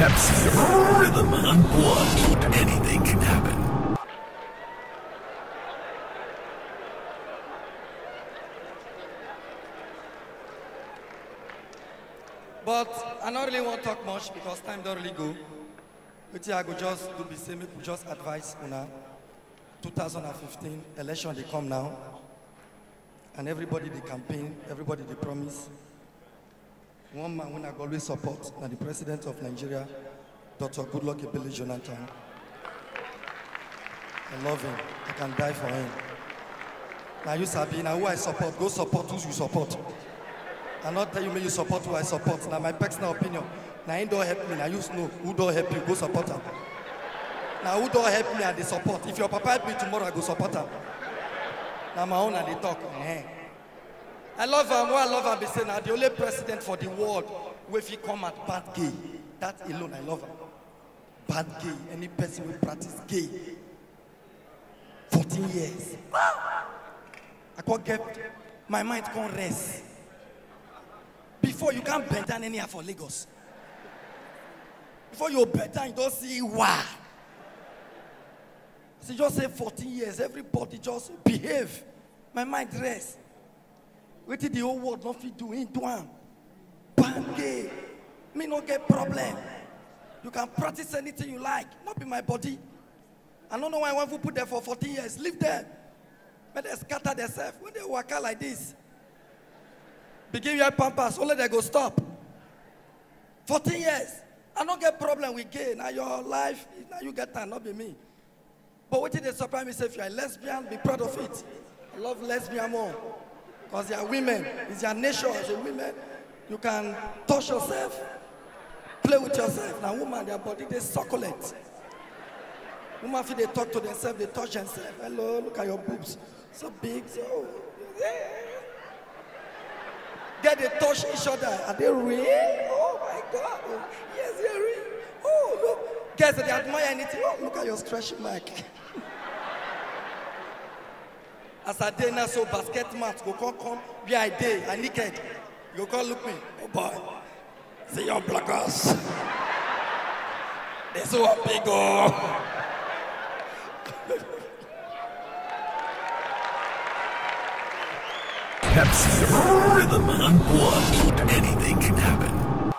Pepsi, rhythm unplugged. Anything can happen. But I not really want to talk much because time don't really go. Which I go just do the same, we just advise una. 2015 election they come now. And everybody they campaign, everybody they promise. One man when I always support, now the president of Nigeria, Dr. Goodluck Ebele Jonathan. I love him. I can die for him. Now you Sabi, now who I support, go support who you support. I not tell you may you support who I support. Now my personal opinion. Now he don't help me. Now you know who don't help you, go support him. Now who don't help me and they support. If your papa help me tomorrow, I go support him. Now my own and they talk. Eh. I love him. What I love him, be saying the only president for the world where he come at bad gay. That alone, I love him. Bad gay. Any person will practice gay. 14 years. I can't get my mind can't rest. Before you can't bend down anyhow for Lagos. Before you bend down, you don't see why. So just say 14 years, everybody just behave. My mind rest. Till the whole world not fit do into am. Bangay. Me no get problem. You can practice anything you like. Not be my body. I don't know why I want to put there for 14 years. Leave them. But they scatter themselves. When they walk out like this, begin your pampas, only they go stop. 14 years. I don't get problem with gay. Now your life, now you get that, not be me. But what did they surprise me? Say if you're a lesbian, be proud of it. I love lesbian more. Because they are women. It's your nature as a woman. You can touch yourself, play with yourself. Now woman, their body, they succulent. Woman feel they talk to themselves, they touch themselves. Hello, look at your boobs. So big, so Get they touch each other. Are they real? Oh my God. Yes, they're real. Oh, look. Guess they admire anything. Oh, look at your stretching mark. As I day now, so Basketmouth go come come where I day, I naked. You go come look me. Oh boy. See your blockers. This one big oh. Pepsi, rhythm unplugged. Anything can happen.